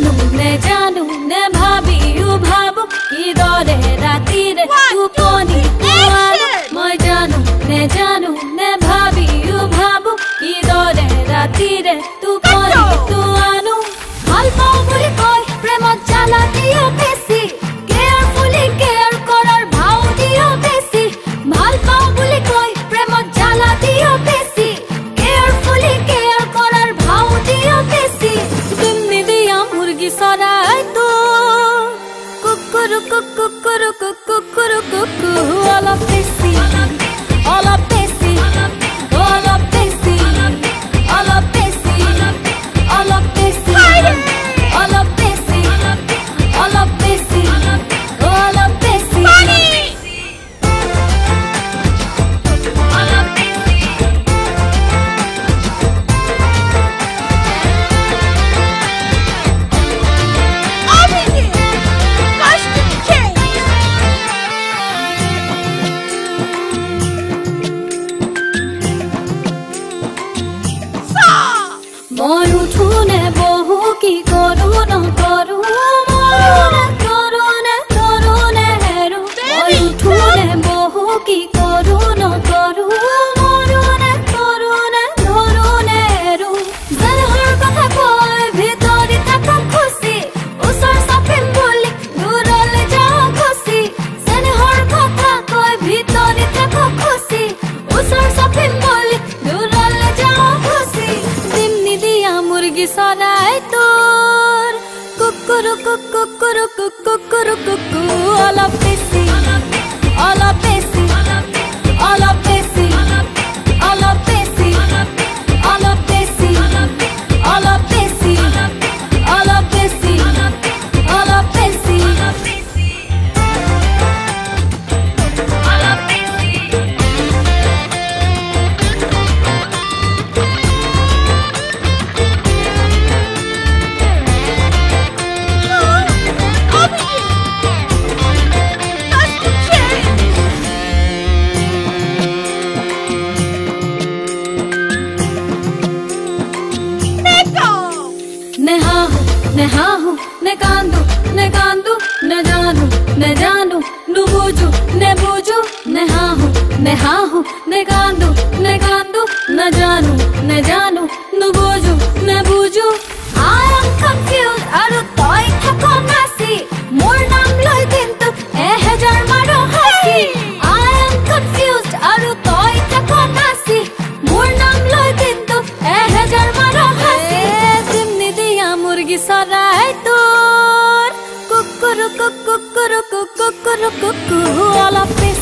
জানো নে জানো নে ভাবি ভাবো কি দরে টোপনি মই জানো নে জানো নে ভাবি ভাবো কি দরে রাতিরে টোপনি তুয়ানু ভাল পাও বলি কই প্রেম চালা দিও বেশি কেয়ার ফুলি কেয়ার ভাও দিও বেশি ভাল পাও বুলি কয় প্ৰেমত চালা দিও सराय तो। कुकुरु कुकुरु कुकुरु कुकुरु कुकुरु वाला पेसी কি করু ন করু? কুকুরু কুকুরু কুকুরু কুকুরু কুকুরু অলপ বেশি। मैं हाँ हूँ मैं हूँ मैं कांदू मैं कांदू, न जानू मैं जानू, न बूझू न बूझू, मैं हूँ मैं हूँ, मैं कांदू मैं कांदू, न जानू न जानू, न बूझू न बूझू। Look, look, look! all up in.